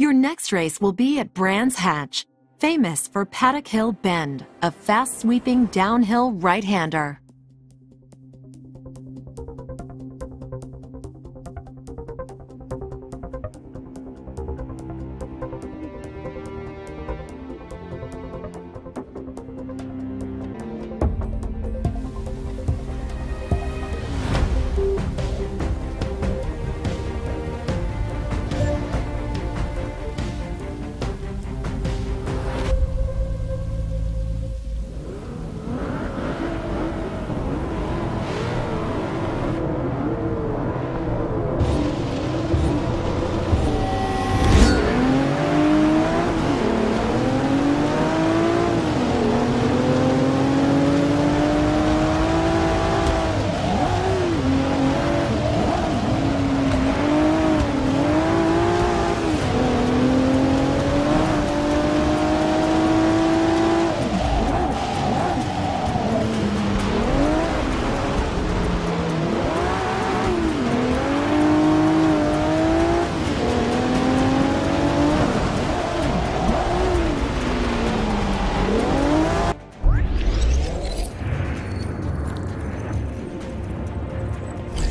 Your next race will be at Brands Hatch, famous for Paddock Hill Bend, a fast sweeping downhill right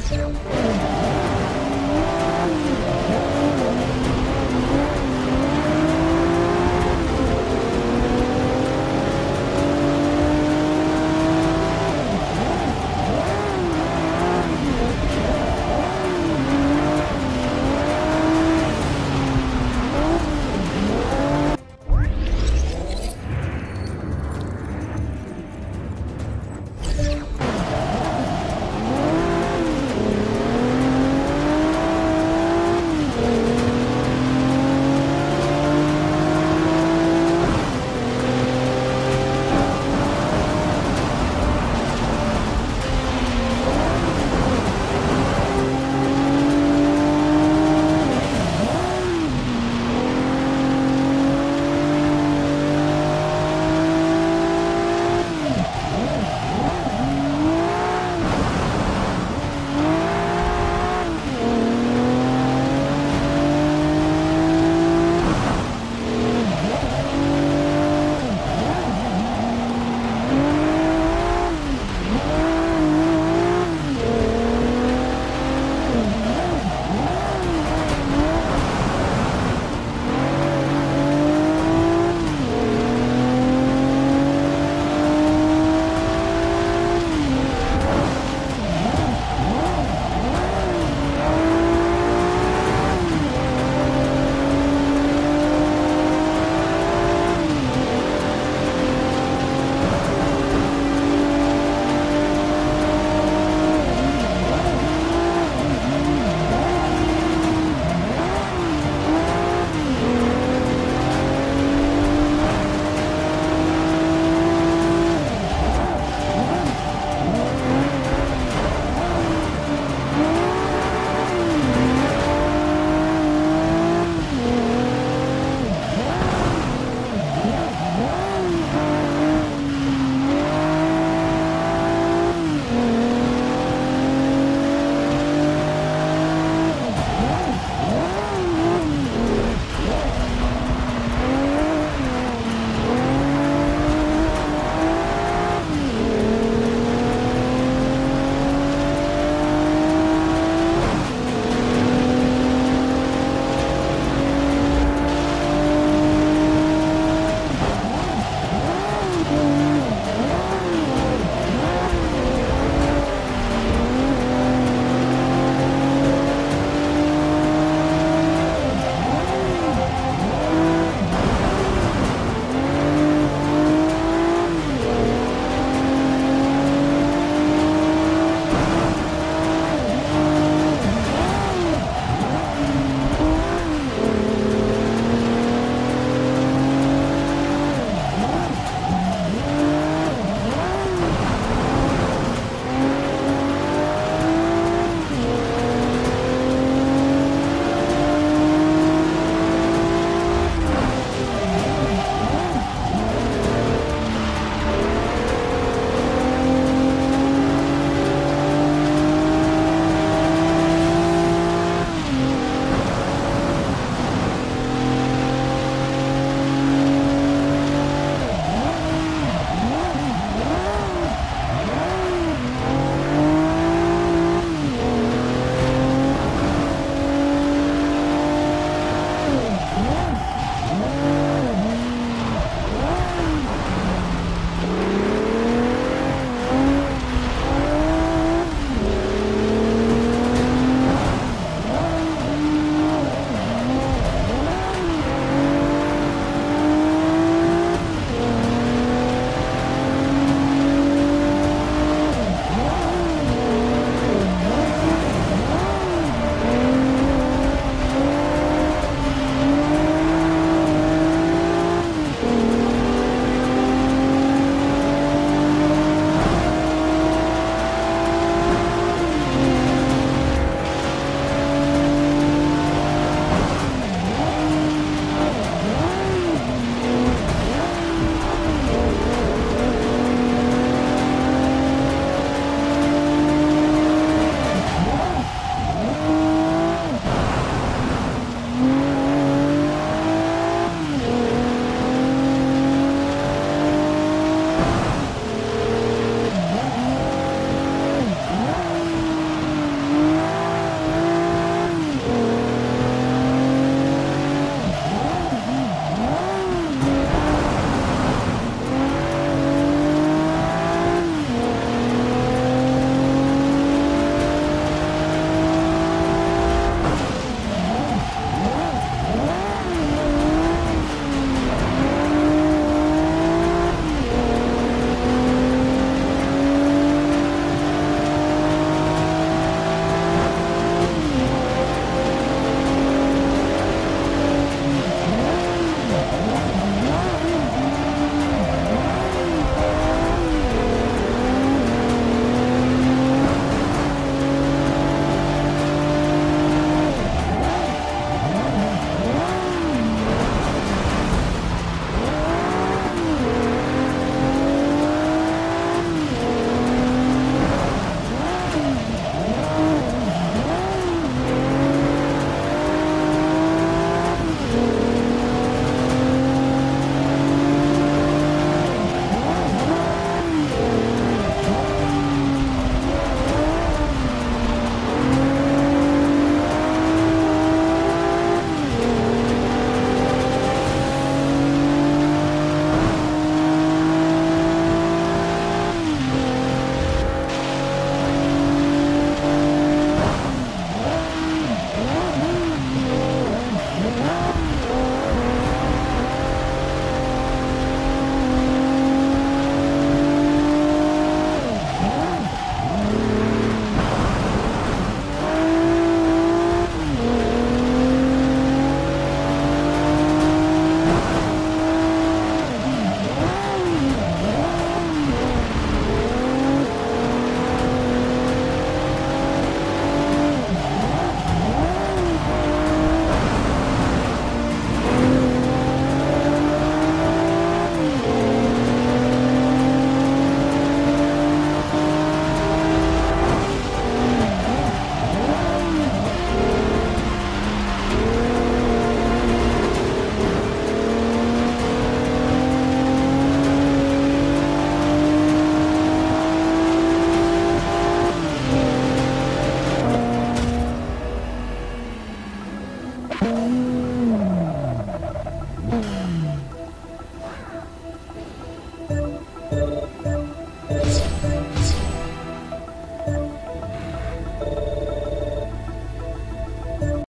Música